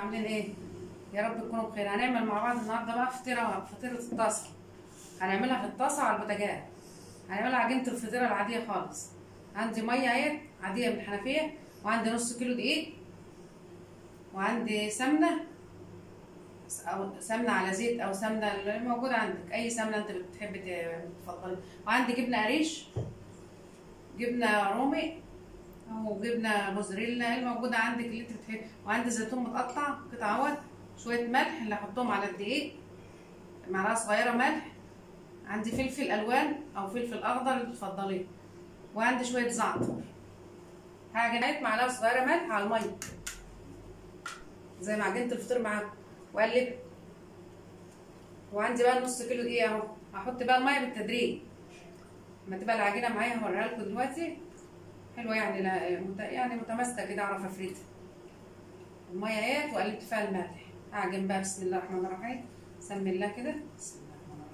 عاملين إيه؟ يا رب تكونوا بخير. هنعمل مع بعض النهارده بقى فطيرة فطيرة الطاسة. هنعملها في الطاسة على البوتاجاز. هنعملها عجينه الفطيرة العادية خالص. عندي مية اهي عادية من الحنفية وعندي نص كيلو دقيق وعندي سمنة أو سمنة على زيت أو سمنة اللي موجودة عندك. أي سمنة أنت بتحب تفضلي وعندي جبنة قريش جبنة رومي أو جبنه موزاريلا الموجوده عندك اللي انت بتحب. وعندي زيتون متقطع قطع اهوت شوية ملح اللي هحطهم على الدقيق. معلقة صغيرة ملح. عندي فلفل ألوان أو فلفل أخضر اللي تفضليه وعندي شوية زعتر. هعجن معلقة صغيرة ملح على المية. زي ما عجنت الفطير معاكم واقلب وعندي بقى نص كيلو دقيق أهو. هحط بقى المية بالتدريج. لما تبقى العجينة معايا هوريها لكم دلوقتي. حلوة يعني يعني متماسكه كده اعرف افردها الميه اهيت وقلبت فيها الملح. اعجن بقى بسم الله الرحمن الرحيم. سمي الله كده. بسم الله الرحمن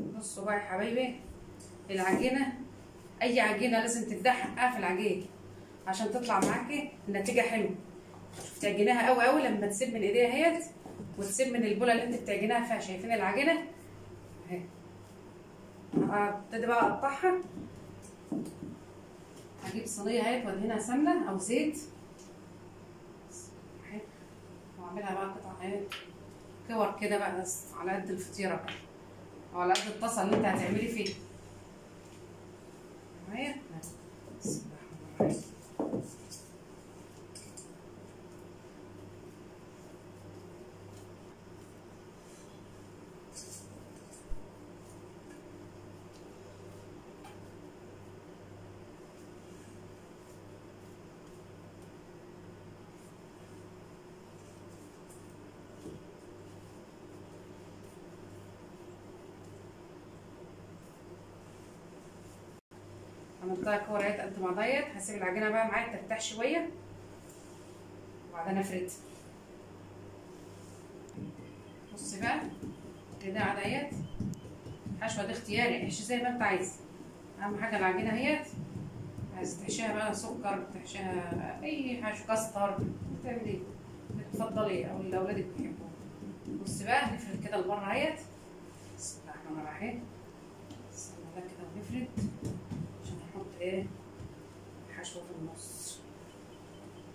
الرحيم. بصوا بقى يا حبايبي العجينة أي عجينة لازم تديها في العجين عشان تطلع معاكي النتيجه حلوة. تعجنيها قوي قوي لما تسيب من إيديها اهيت وتسيب من البولة اللي انت بتعجنيها فيها شايفين العجينه اهي. هبتدي بقى أقطعها. هجيب صينية اهي وادهنها سمنة أو زيت. اهي. وأعملها بقى قطع اهي. كور كده بقى على قد الفطيرة. كده أو على قد الطاسة اللي انت هتعملي فيها معايا بسم الله الرحمن الرحيم عملتها كور اهي قد ما ضيت. هسيب العجينة بقى معايا ترتاح شوية. وبعدين افردها بصي بقى على ديت. الحشوه دي اختياري احشي زي ما انت عايز. أهم حاجة العجينة اهيت عايز تحشيها بقى سكر تحشيها أي حشو كاستر بتعملي بتفضلي أو اللي أولادك بيحبوه. بصي بقى نفرد كده لبره اهيت بسم الله الرحمن الرحيم. بسم الله كده ونفرد إيه؟ الحشوه في النص.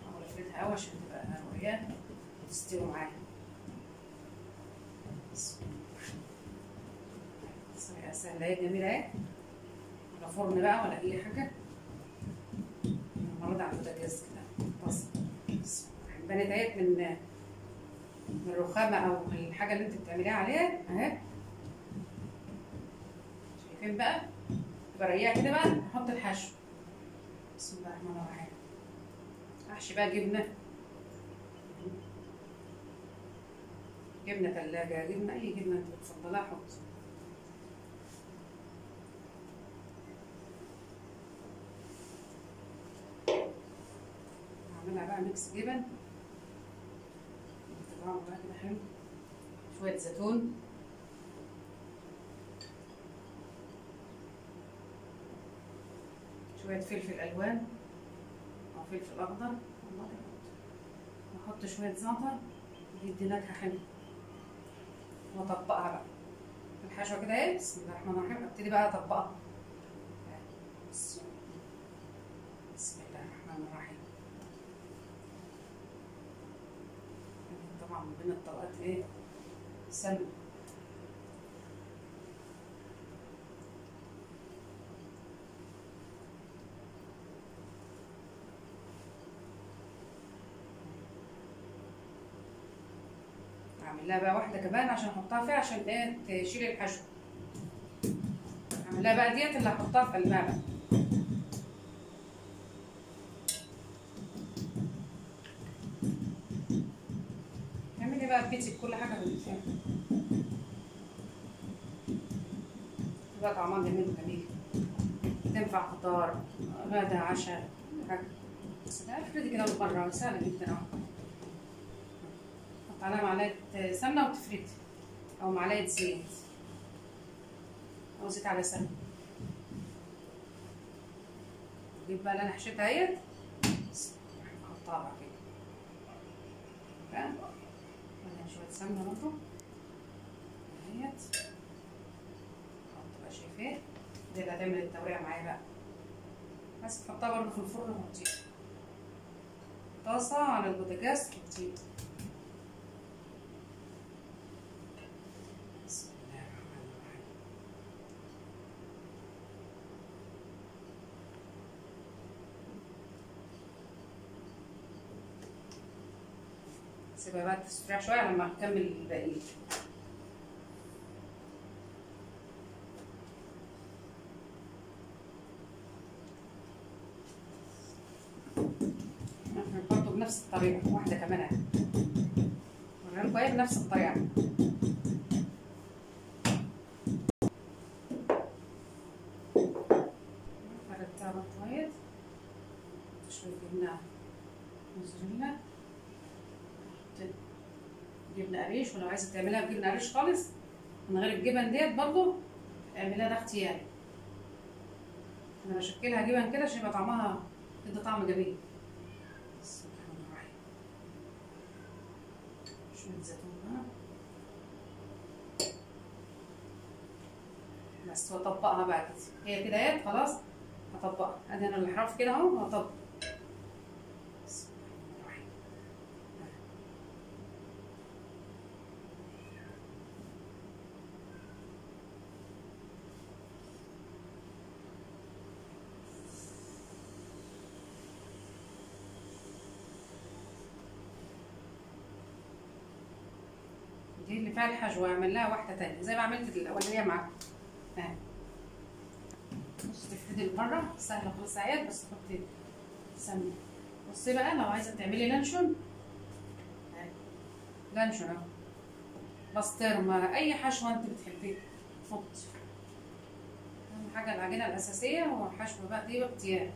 احاول افردها قوي عشان تبقى رقيقه وتستوي معايا طريقه سهله اهي جميلة أهي. ولا فرن بقى ولا أي حاجة. المرة دي على البوتاجاز كده. طاسه بنت اهي من من الرخامة أو الحاجة اللي أنت بتعمليها عليها. أهي. شايفين بقى؟ رقيقه كده بقى نحط الحشو. بسم الله الرحمن الرحيم. أحشي بقى جبنة. جبنة ثلاجه جبنة أي جبنة أنت بتفضلها حط. هعملها بقى ميكس جبن. طبعا بقى كده حلو. شوية زيتون. شوية فلفل ألوان أو فلفل أخضر. وأحط شوية زعتر يدي نكهة حلوة. وأطبقها بقى. الحشوة كده إيه؟ بسم الله الرحمن الرحيم. أبتدي بقى أطبقها. بسم الله الرحمن الرحيم. طبعا من بين الطبقات إيه؟ سلق اعمل لها بقى واحدة كمان عشان أحطها فيها عشان إيه تشيل الحشو اعمل لها بقى ديت اللي هحطها في قلبها بقى اعملي بقى بيتي كل حاجة بالفعل تبقى طعمها جميل وجميل. تنفع فطار غدا عشاء حاجة. بس ده افردي كده بره سهله جدا أهو. عليها معلقه سمنة وتفردي أو معلقه زيت أو زيت على سمنة. أجيب بقى اللي أنا حشيتها اهيت احطها بقى كده وبعدين شوية سمنه برضه اهيت أحط بقى شايفاه دي اللي هتعمل التوريع معايا بقى. بس تحطها برضه في الفرن وتطيب طاسة على البوتاجاز وتطيب بسم الله الرحمن الرحيم سيبها بقى تستريح شوية لما أكمل الباقيين برضه بنفس الطريقة واحدة كمان أهي. إيه بنفس الطريقة فردتها بطايط شوية جبنة موزاريلا حط جبنة قريش ولو عايزة تعملها بجبنة قريش خالص من غير الجبن ديت برضه اعملها ده اختياري. أنا بشكلها جبن كده عشان يبقى طعمها يدي طعم جميل. الرحيم شوية زيتون بس واطبقها بقى كده هي كده اهي خلاص؟ هطبقها. أدي أنا الحرف كده أهو هطبق بسم الله الرحمن الرحيم دي اللي فيها الحشو هعمل لها واحدة تانية. زي ما عملت الاولانيه معاكم. اهي بص تفردي سهلة خالص عيال بس تحطي سمنة. بصي بقى لو عايزة تعملي لانشون. اهي لانشون اهو. بسطرمة أي حشوة انت بتحبيه حطي أهم حاجة العجينة الأساسية والحشوه بقى دي باختيار.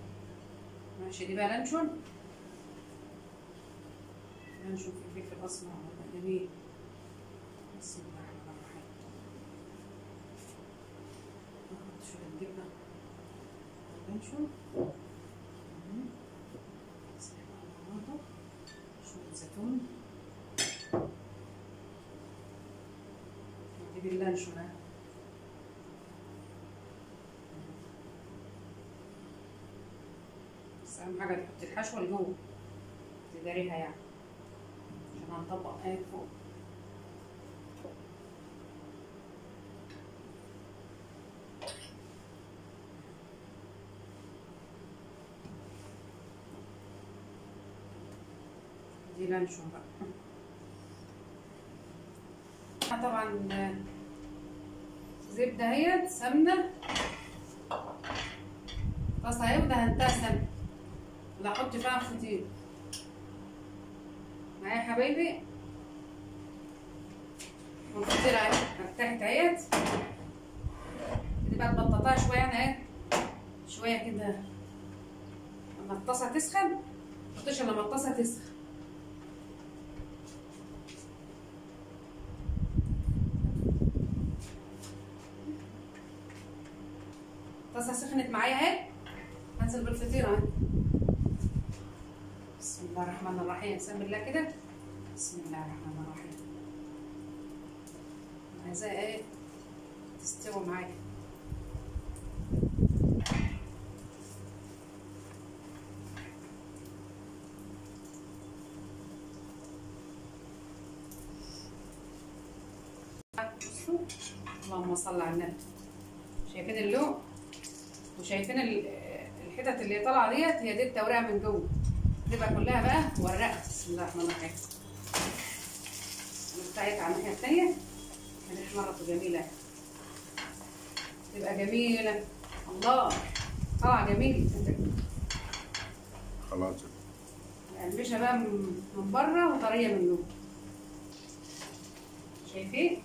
ماشي دي بقى لانشون. لانشون في فلفل اسمر جميل. بسم الله الرحمن الرحيم نحط شوية جبنة ونشوف شوية زيتون نجيب اللانشون ها. بس أهم حاجة تحطي الحشوة لجوه تداريها يعني عشان هنطبق آية فوق لانشون بقى طبعا زبدة اهيت سمنة. طاسة اهي ودهنتها لا أحط فيها فطير معايا يا حبايبي والفطيرة اهي دي بقى تبططها شوية يعني إيه؟ شوية كده. لما الطاسة تسخن متحطش لما الطاسة تسخن. الطاسه سخنت معايا اهي. هنزل بالفطيرة اهي. بسم الله الرحمن الرحيم. بسم الله كده. بسم الله الرحمن الرحيم. عايزاها إيه؟ تستوي معايا. اللهم صل على النبي. شايفين اللون وشايفين ال- الحتت اللي طالعة ديت هي دي التوريقه من جوه. تبقى كلها بقى ورقة. بسم الله الرحمن الرحيم. نفتحت على الناحية الثانية هذه جميلة. تبقى جميلة. الله. طالعة جميل. خلاص. القرمشه بقى من من بره وطرية من جوه. شايفين؟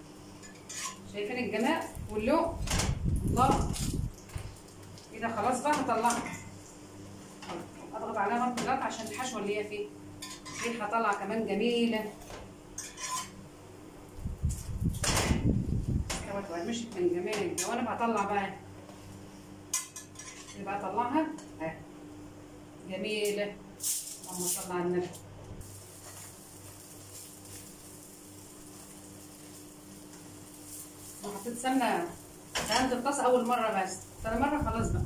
شايفين الجمال واللون الله. كده خلاص بقى هطلعها أضغط عليها برضه دلوقتي عشان الحشوة اللي هي فيه. ريحه طالعه كمان جميلة. وهرمشت من جميع الجوانب هطلع بقى اللي بقى اطلعها اهي جميلة. اللهم صل على النبي. أنا حطيت سمنة. عند الطاسة أول مرة بس. تاني مرة خلاص بقى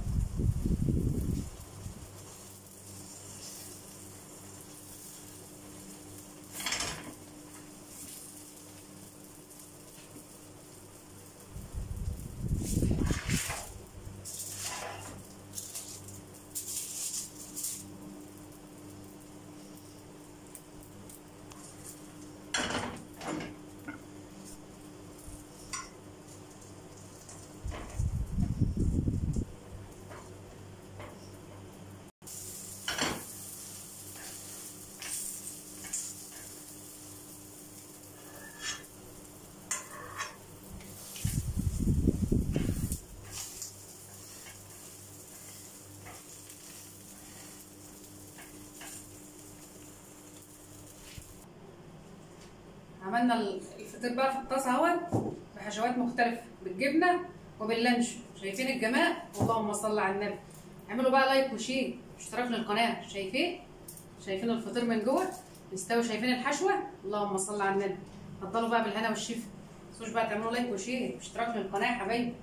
عملنا الفطير بقى في الطاسة أهوت بحشوات مختلفة بالجبنة وباللانشون شايفين الجمال اللهم صل على النبي. اعملوا بقى like و share. اشتراك للقناة شايفين؟ شايفين الفطير من جوه؟ مستوي. شايفين الحشوة؟ اللهم صل على النبي. اتفضلوا بقى بالهنا والشفا. متنسوش بقى تعملوا like و share. اشتراك للقناة يا حبايبي.